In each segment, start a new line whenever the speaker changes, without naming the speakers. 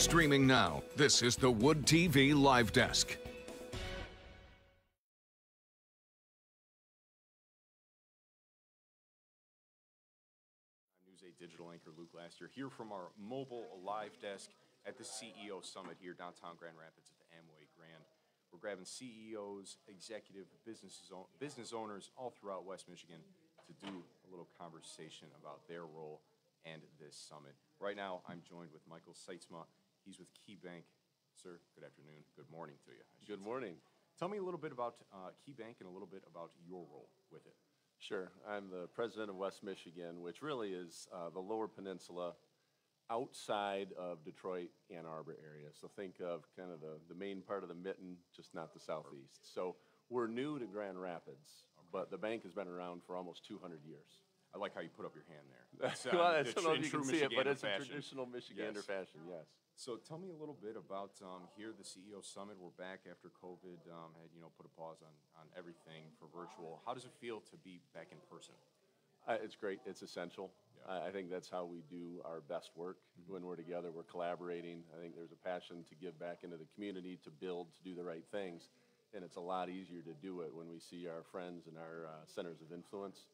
Streaming now, this is the Wood TV Live Desk.
News 8 digital anchor Luke Laster here from our mobile live desk at the CEO Summit here downtown Grand Rapids at the Amway Grand. We're grabbing CEOs, executive businesses, business owners all throughout West Michigan to do a little conversation about their role and this summit. Right now, I'm joined with Michael Sytsma. He's with KeyBank. Sir, good afternoon. Good morning to you.
Good
say.
morning.
Tell me a little bit about uh, KeyBank and a little bit about your role with it.
Sure. I'm the president of West Michigan, which really is uh, the lower peninsula outside of Detroit, Ann Arbor area. So think of kind of the, the main part of the mitten, just not the southeast. So we're new to Grand Rapids, but the bank has been around for almost 200 years.
I like how you put up your hand there. That's, uh,
well, I don't know if you can see it, but it's a traditional Michigander
Yes.
fashion, yes.
So tell me a little bit about um, here, the CEO Summit. We're back after COVID um, had you know put a pause on on everything for virtual. How does it feel to be back in person?
Uh, it's great. It's essential.
Yeah. Mm-hmm.
I, I think that's how we do our best work when we're together. We're collaborating. I think there's a passion to give back into the community, to build, to do the right things, and it's a lot easier to do it when we see our friends and our uh, centers of influence,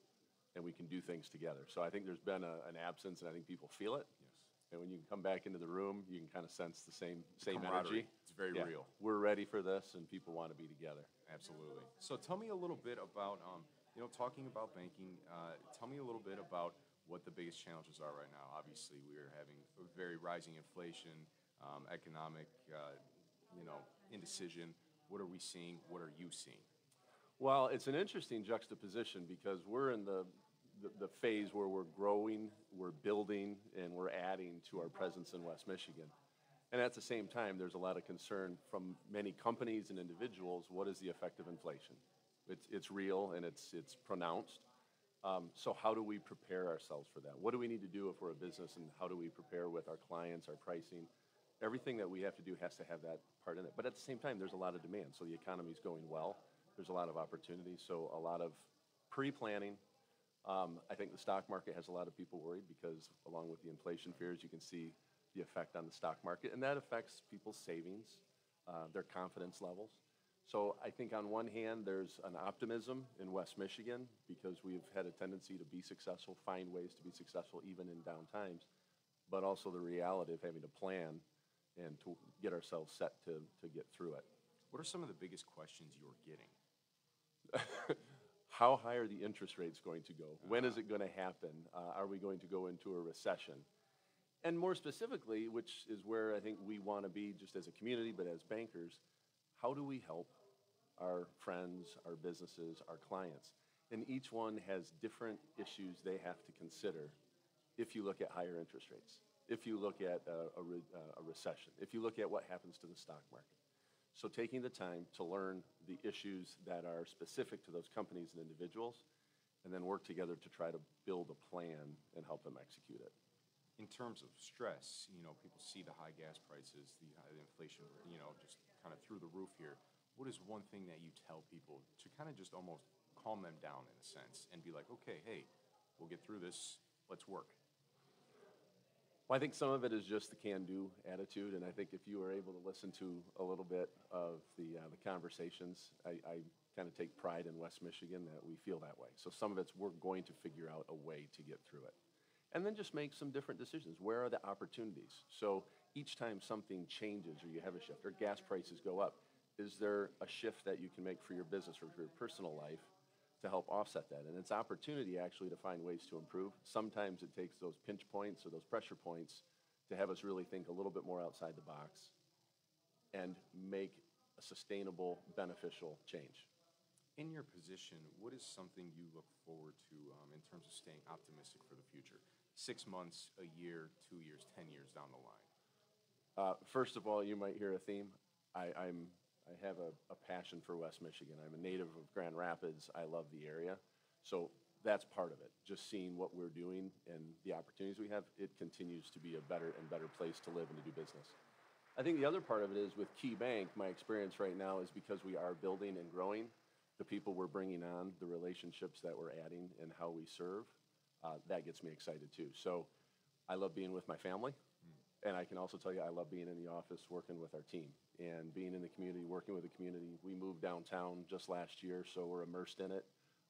and we can do things together. So I think there's been a, an absence, and I think people feel it.
Yes.
And when you come back into the room, you can kind of sense the same same energy.
It's very
Yeah.
real.
We're ready for this, and people want to be together.
Absolutely. So tell me a little bit about um, you know talking about banking. Uh, tell me a little bit about what the biggest challenges are right now. Obviously, we are having a very rising inflation, um, economic uh, you know indecision. What are we seeing? What are you seeing?
Well, it's an interesting juxtaposition because we're in the, the, the phase where we're growing, we're building, and we're adding to our presence in West Michigan. And at the same time, there's a lot of concern from many companies and individuals what is the effect of inflation? It's, it's real and it's, it's pronounced. Um, so, how do we prepare ourselves for that? What do we need to do if we're a business, and how do we prepare with our clients, our pricing? Everything that we have to do has to have that part in it. But at the same time, there's a lot of demand. So, the economy's going well, there's a lot of opportunity. So, a lot of pre planning. Um, I think the stock market has a lot of people worried because, along with the inflation fears, you can see the effect on the stock market, and that affects people's savings, uh, their confidence levels. So I think on one hand, there's an optimism in West Michigan because we've had a tendency to be successful, find ways to be successful even in down times, but also the reality of having to plan and to get ourselves set to, to get through it.
What are some of the biggest questions you're getting?
How high are the interest rates going to go? When is it going to happen? Uh, are we going to go into a recession? And more specifically, which is where I think we want to be just as a community, but as bankers, how do we help our friends, our businesses, our clients? And each one has different issues they have to consider if you look at higher interest rates, if you look at a, a, re- uh, a recession, if you look at what happens to the stock market. So taking the time to learn the issues that are specific to those companies and individuals, and then work together to try to build a plan and help them execute it.
In terms of stress, you know, people see the high gas prices, the high inflation, you know, just kind of through the roof here. What is one thing that you tell people to kind of just almost calm them down in a sense and be like, okay, hey, we'll get through this. Let's work.
Well, I think some of it is just the can-do attitude, and I think if you are able to listen to a little bit of the uh, the conversations, I, I kind of take pride in West Michigan that we feel that way. So some of it's we're going to figure out a way to get through it, and then just make some different decisions. Where are the opportunities? So each time something changes, or you have a shift, or gas prices go up, is there a shift that you can make for your business or for your personal life to help offset that. And it's opportunity actually to find ways to improve. Sometimes it takes those pinch points or those pressure points to have us really think a little bit more outside the box and make a sustainable, beneficial change.
In your position, what is something you look forward to um, in terms of staying optimistic for the future? Six months, a year, two years, ten years down the line.
Uh, first of all, you might hear a theme. I, I'm, I have a, a passion for West Michigan. I'm a native of Grand Rapids. I love the area. So that's part of it. Just seeing what we're doing and the opportunities we have, it continues to be a better and better place to live and to do business. I think the other part of it is with Key Bank, my experience right now is because we are building and growing, the people we're bringing on, the relationships that we're adding, and how we serve, uh, that gets me excited too. So I love being with my family. And I can also tell you, I love being in the office, working with our team, and being in the community, working with the community. We moved downtown just last year, so we're immersed in it.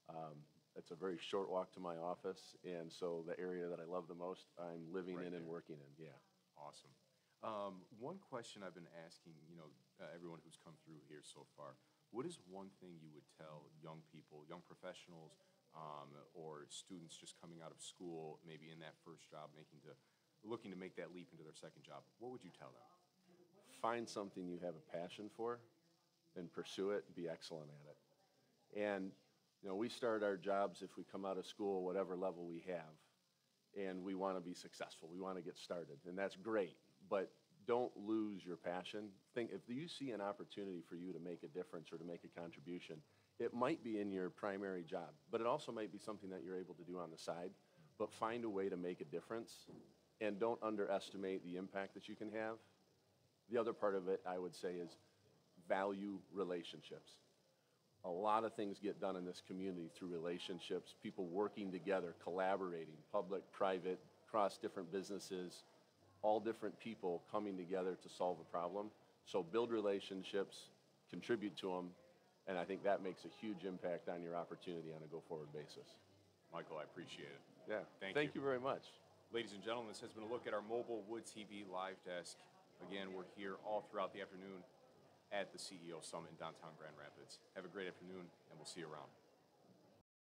Um, It's a very short walk to my office, and so the area that I love the most, I'm living
Right
in and working in, yeah.
Awesome. Um, one question I've been asking, you know, uh, everyone who's come through here so far, what is one thing you would tell young people, young professionals, um, or students just coming out of school, maybe in that first job, making to, looking to make that leap into their second job? What would you tell them?
find something you have a passion for and pursue it and be excellent at it. And, you know, we start our jobs if we come out of school, whatever level we have, and we want to be successful. We want to get started, and that's great. But don't lose your passion. Think if you see an opportunity for you to make a difference or to make a contribution, it might be in your primary job, but it also might be something that you're able to do on the side. But find a way to make a difference, and don't underestimate the impact that you can have. The other part of it, I would say, is value relationships. A lot of things get done in this community through relationships, people working together, collaborating, public, private, across different businesses, all different people coming together to solve a problem. So build relationships, contribute to them, and I think that makes a huge impact on your opportunity on a go-forward basis.
Michael, I appreciate it.
Yeah,
Thank
thank
you.
you very much.
Ladies and gentlemen, this has been a look at our mobile Wood TV live desk. Again, we're here all throughout the afternoon at the CEO Summit in downtown Grand Rapids. Have a great afternoon, and we'll see you around.